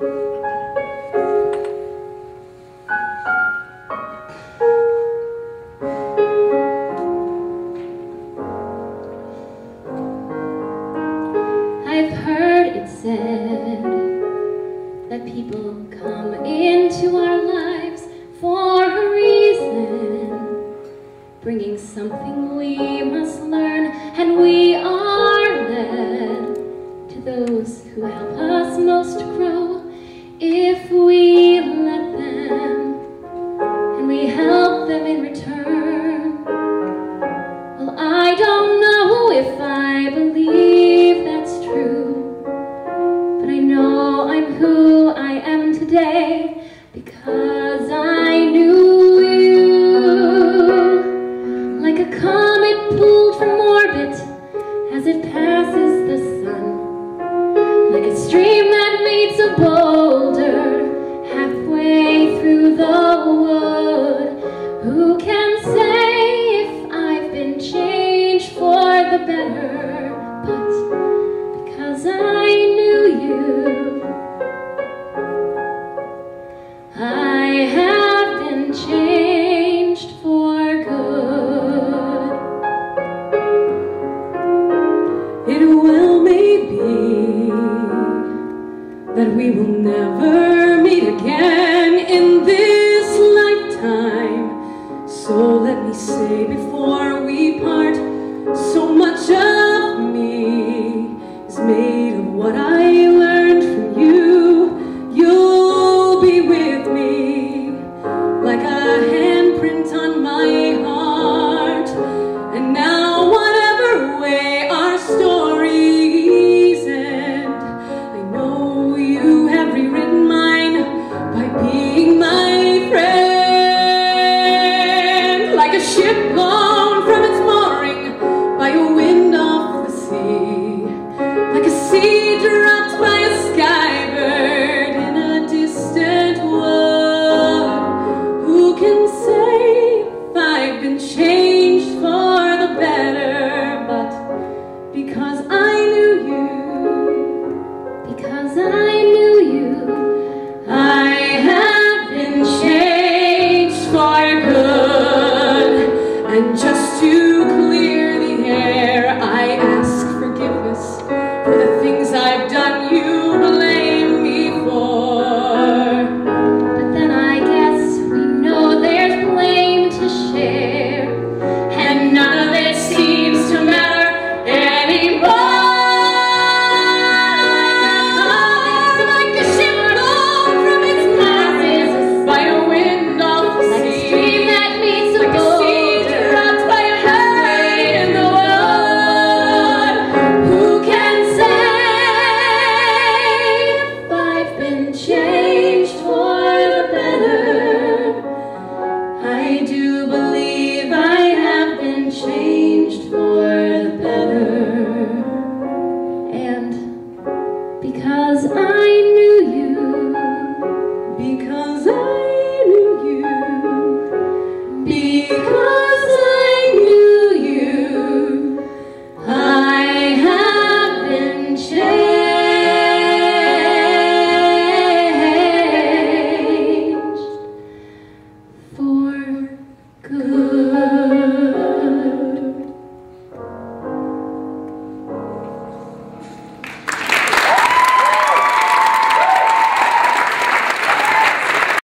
I've heard it said that people come into our lives for a reason, bringing something we must learn, and we are led to those who help us most grow if we let them, and we help them in return. Well, I don't know if I believe that's true, but I know I'm who I am today because I knew you. Like a comet pulled from orbit as it passes the sun, like a stream that meets a boulder better? But because I knew you, I have been changed for good. It well may be that we will never meet again in this lifetime. So let me say before as